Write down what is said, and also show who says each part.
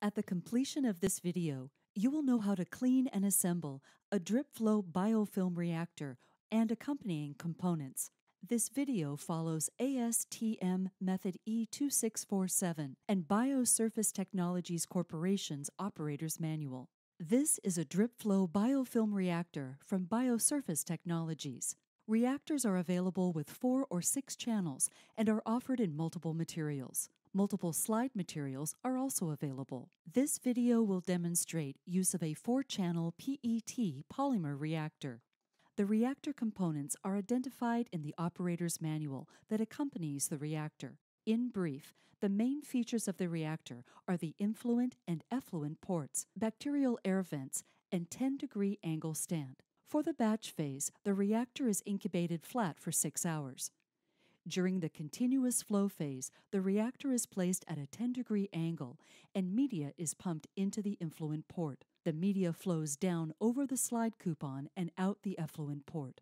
Speaker 1: At the completion of this video, you will know how to clean and assemble a drip flow biofilm reactor and accompanying components. This video follows ASTM Method E2647 and Biosurface Technologies Corporation's Operator's Manual. This is a drip flow biofilm reactor from Biosurface Technologies. Reactors are available with four or six channels and are offered in multiple materials. Multiple slide materials are also available. This video will demonstrate use of a four-channel PET polymer reactor. The reactor components are identified in the operator's manual that accompanies the reactor. In brief, the main features of the reactor are the influent and effluent ports, bacterial air vents, and 10 degree angle stand. For the batch phase, the reactor is incubated flat for six hours. During the continuous flow phase, the reactor is placed at a 10 degree angle and media is pumped into the influent port. The media flows down over the slide coupon and out the effluent port.